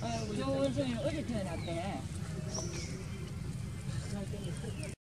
어, 저 원숭이는 어제 태어났대.